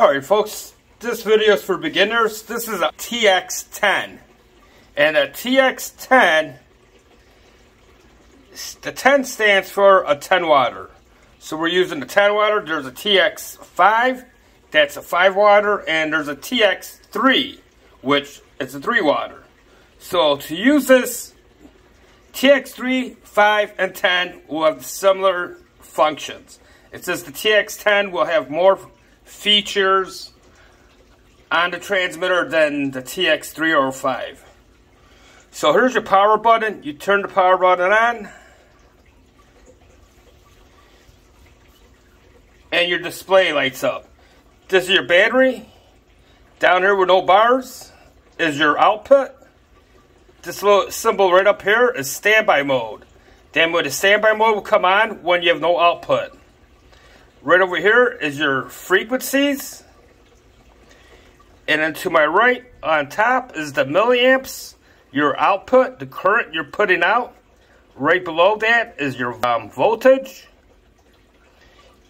Alright folks, this video is for beginners. This is a TX10. And a TX10, the 10 stands for a 10 water. So we're using the 10 water. There's a TX5, that's a 5 water, and there's a TX3, which is a 3 water. So to use this, TX3, 5, and 10 will have similar functions. It says the TX10 will have more features on the transmitter than the TX305. So here's your power button. You turn the power button on. And your display lights up. This is your battery. Down here with no bars is your output. This little symbol right up here is standby mode. Then when the standby mode will come on when you have no output. Right over here is your frequencies. And then to my right on top is the milliamps, your output, the current you're putting out. Right below that is your um, voltage.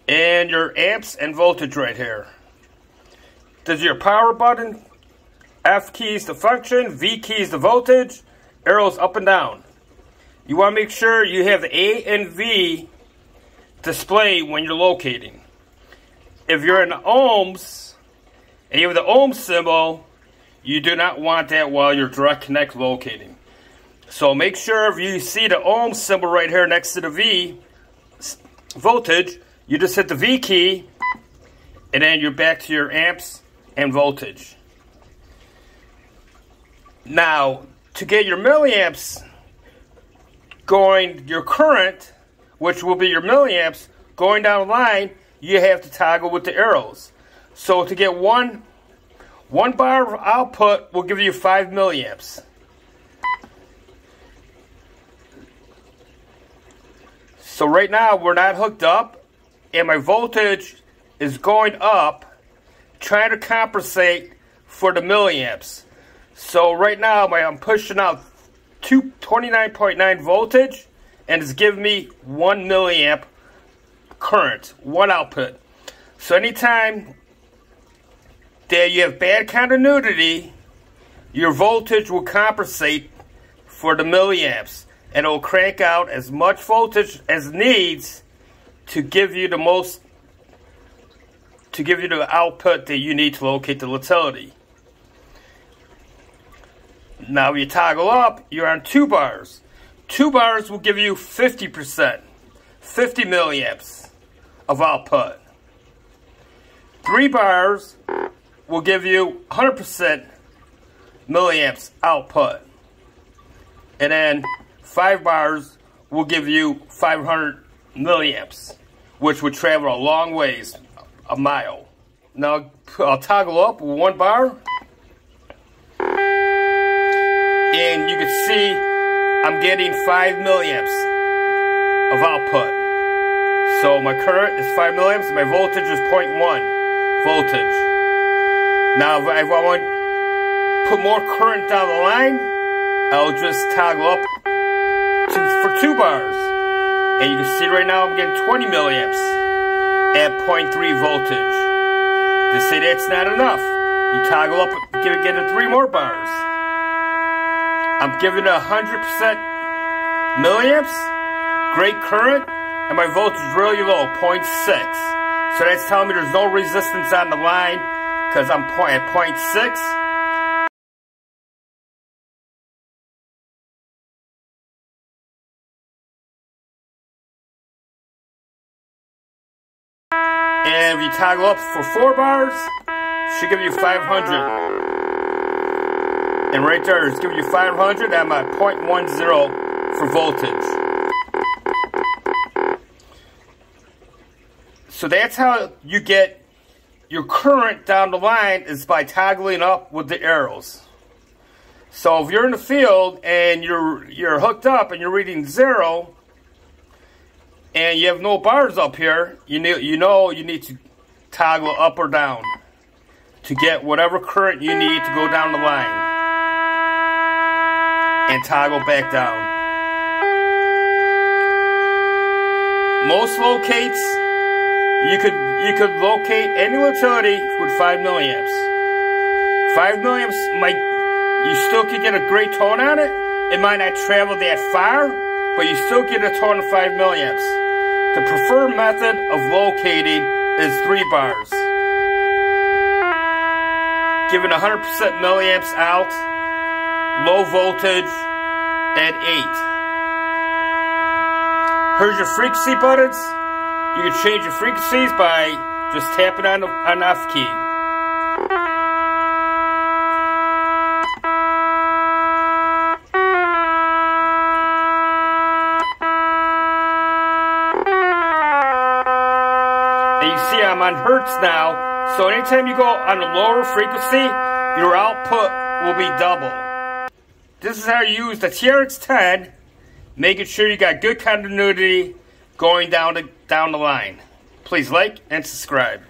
And your amps and voltage right here. There's your power button. F keys the function, V keys the voltage, arrows up and down. You want to make sure you have the A and V display when you're locating. If you're in ohms and you have the ohm symbol, you do not want that while you're direct connect locating. So make sure if you see the ohm symbol right here next to the V voltage, you just hit the V key and then you're back to your amps and voltage. Now, to get your milliamps going, your current, which will be your milliamps, going down the line, you have to toggle with the arrows. So to get one, one bar of output will give you 5 milliamps. So right now we're not hooked up and my voltage is going up trying to compensate for the milliamps. So right now I'm pushing out 29.9 voltage and it's giving me 1 milliamp current, one output. So anytime that you have bad continuity, your voltage will compensate for the milliamps and it will crank out as much voltage as needs to give you the most to give you the output that you need to locate the utility. Now you toggle up, you're on two bars. Two bars will give you 50%, 50 milliamps of output. Three bars will give you 100% milliamps output. And then five bars will give you 500 milliamps, which would travel a long ways, a mile. Now I'll toggle up one bar and you can see I'm getting 5 milliamps of output. So my current is 5 milliamps and my voltage is 0.1 voltage. Now if I want to put more current down the line, I'll just toggle up to, for 2 bars. And you can see right now I'm getting 20 milliamps at 0.3 voltage. To say that's not enough, you toggle up, get, get it 3 more bars. I'm giving it 100% milliamps, great current, and my voltage is really low, 0.6. So that's telling me there's no resistance on the line because I'm at 0.6. And if you toggle up for 4 bars, should give you 500. And right there, it's giving you 500 at my 0.10 for voltage. So that's how you get your current down the line is by toggling up with the arrows. So if you're in the field and you're you're hooked up and you're reading zero and you have no bars up here, you need you know you need to toggle up or down to get whatever current you need to go down the line and toggle back down. Most locates you could you could locate any utility with five milliamps. Five milliamps might you still could get a great tone on it. It might not travel that far, but you still get a tone of five milliamps. The preferred method of locating is three bars. Giving 100% milliamps out, low voltage at 8. Here's your frequency buttons. You can change your frequencies by just tapping on the on off key. And you see I'm on hertz now, so anytime you go on a lower frequency, your output will be double. This is how you use the TRX10, making sure you got good continuity going down the, down the line. Please like and subscribe.